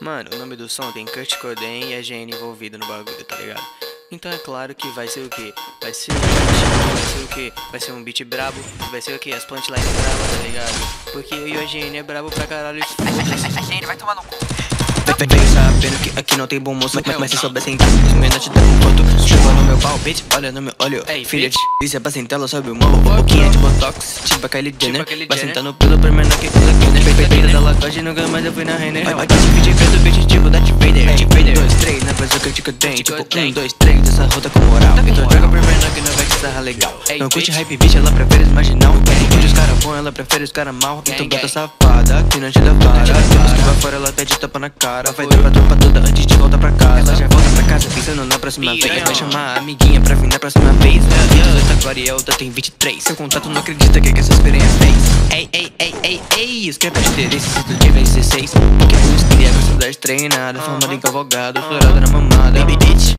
Mano, o nome do som tem Kurt Cobain e a GN envolvida no bagulho, tá ligado? Então é claro que vai ser o que? Vai ser um beat, vai ser o que? Vai ser um beat brabo, vai ser o que? As punchlines bravas, tá ligado? Porque eu e a GN é brabo pra caralho. A gente vai tomar no cu. Vem sabendo que aqui não tem bom moço Mas, mas se soubessem que os menores te dão um ponto Chupa no meu pau, bitch, olha no meu olho. Ei, Filha de isso é pra sentar, ela sobe o morro. Boquinha de botox, tipo a Kylie Jenner. Vai sentando pelo por menor que usa Kenner Peida da Lacoste, nunca mais eu fui na Renner. Aqui te pedi feito bitch tipo Darth Vader Tipo 1, 2, 3, na faz o que eu te tenho Tipo 1, 2, 3, essa rota com moral. Então joga por menor que não vai te sarrar legal. Não curte hype bitch, ela prefere os marginal. Curte os cara bom, ela prefere os cara mal. Então bota safada, que não te dá vai fora, ela pede tapa na cara. Vai dar pra tropa toda antes de voltar pra casa. Ela já volta pra casa pensando na próxima vez Vai chamar a amiguinha pra vir na próxima vez. 18 agora e a outra tem 23 Seu contato não acredita que, que essa experiência fez Ei, ei, ei, ei, ei Escreve de interesse se tu tiver 16 Porque tu estudia, gosta das treinadas. Formada em cavalgado, explorada na mamada. Baby bitch